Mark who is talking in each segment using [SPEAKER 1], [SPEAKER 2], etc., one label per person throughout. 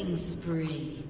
[SPEAKER 1] Killing spree.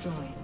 [SPEAKER 1] Destroyed.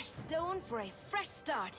[SPEAKER 1] Fresh stone for a fresh start.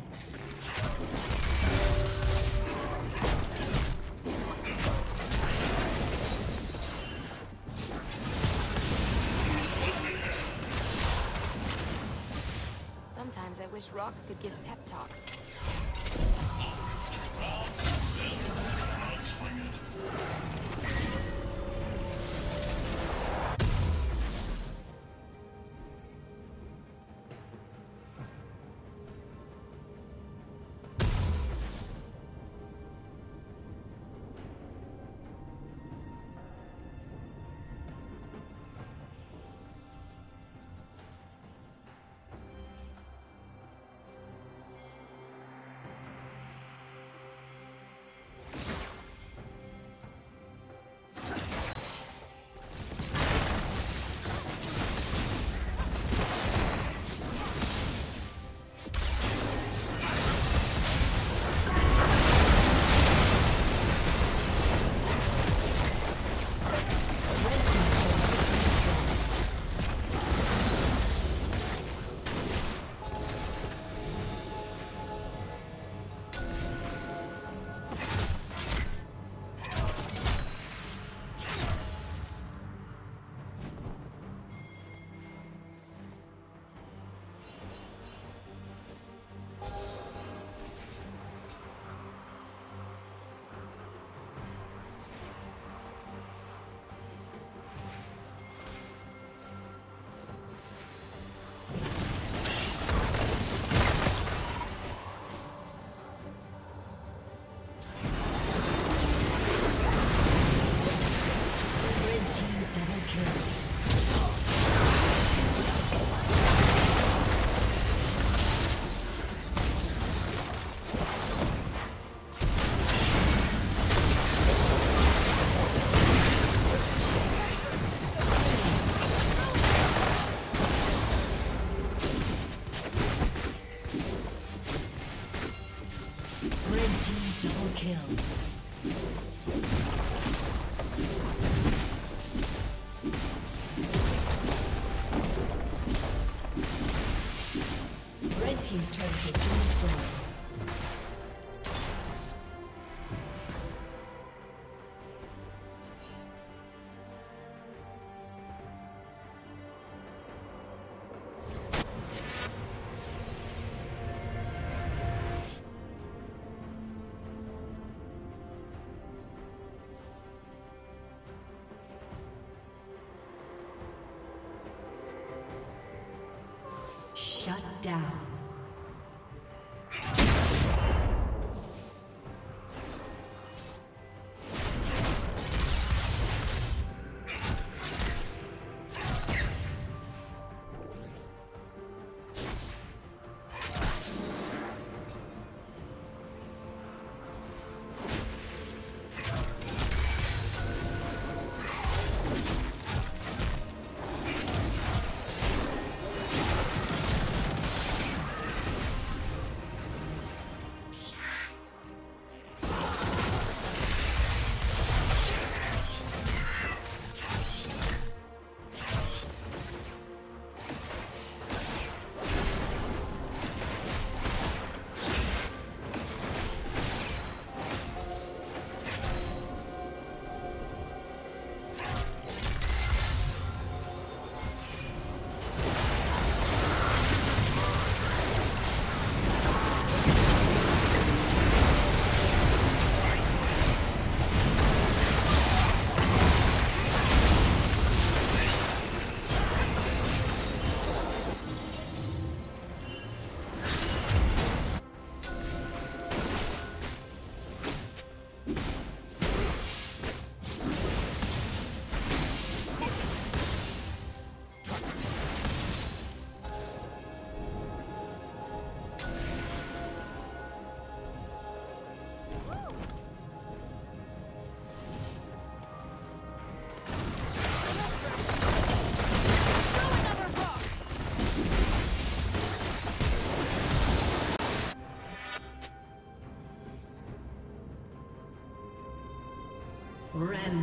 [SPEAKER 1] Wish rocks could give pep talks. Red kill. Shut down.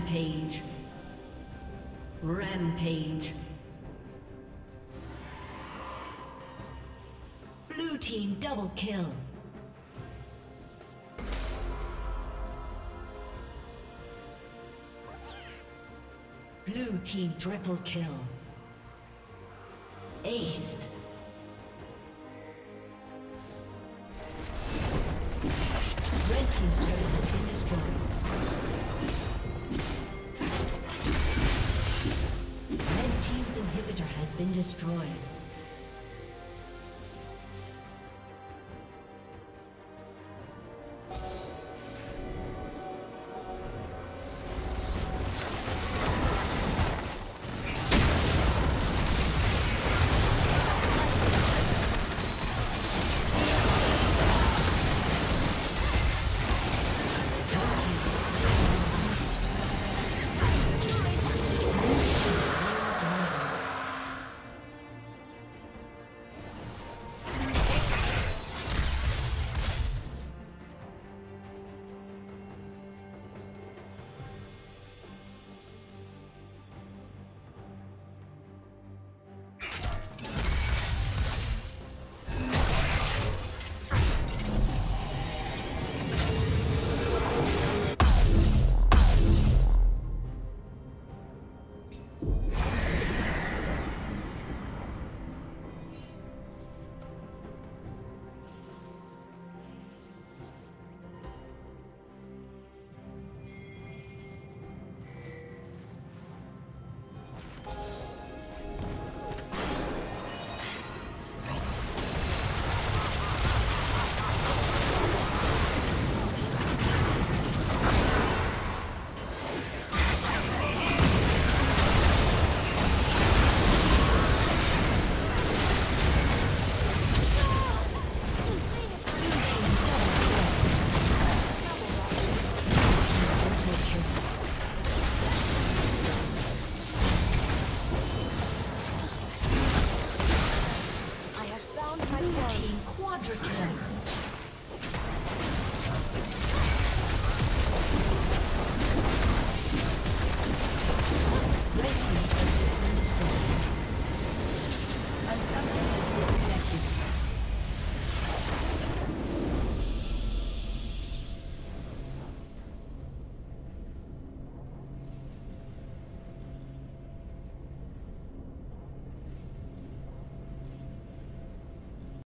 [SPEAKER 1] Rampage. Rampage. Blue team double kill. Blue team triple kill. Aced. Red team's destroyed.